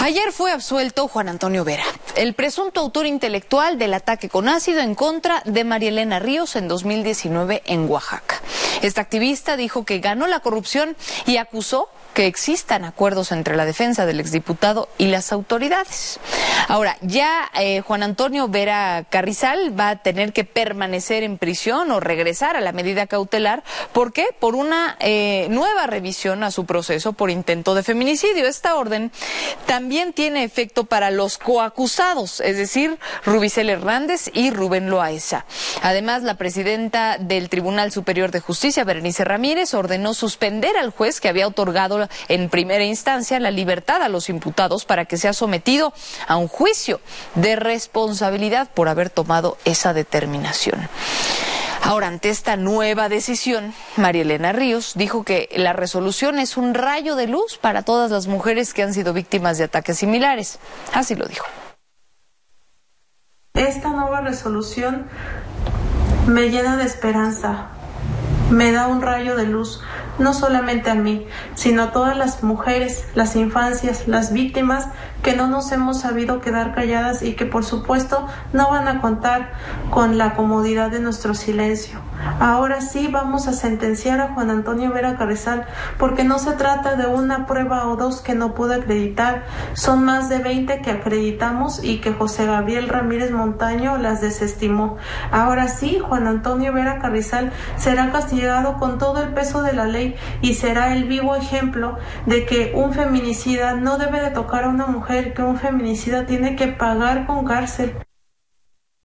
Ayer fue absuelto Juan Antonio Vera, el presunto autor intelectual del ataque con ácido en contra de María Elena Ríos en 2019 en Oaxaca. Esta activista dijo que ganó la corrupción y acusó que existan acuerdos entre la defensa del exdiputado y las autoridades. Ahora, ya eh, Juan Antonio Vera Carrizal va a tener que permanecer en prisión o regresar a la medida cautelar. ¿Por qué? Por una eh, nueva revisión a su proceso por intento de feminicidio. Esta orden también tiene efecto para los coacusados, es decir, Rubicel Hernández y Rubén Loaiza. Además, la presidenta del Tribunal Superior de Justicia, Berenice Ramírez, ordenó suspender al juez que había otorgado en primera instancia la libertad a los imputados para que sea sometido a un juicio de responsabilidad por haber tomado esa determinación. Ahora, ante esta nueva decisión, María Elena Ríos dijo que la resolución es un rayo de luz para todas las mujeres que han sido víctimas de ataques similares. Así lo dijo. Esta nueva resolución me llena de esperanza, me da un rayo de luz, no solamente a mí, sino a todas las mujeres, las infancias, las víctimas que no nos hemos sabido quedar calladas y que por supuesto no van a contar con la comodidad de nuestro silencio. Ahora sí vamos a sentenciar a Juan Antonio Vera Carrizal porque no se trata de una prueba o dos que no pude acreditar, son más de 20 que acreditamos y que José Gabriel Ramírez Montaño las desestimó. Ahora sí, Juan Antonio Vera Carrizal será castigado con todo el peso de la ley y será el vivo ejemplo de que un feminicida no debe de tocar a una que un feminicida tiene que pagar con cárcel.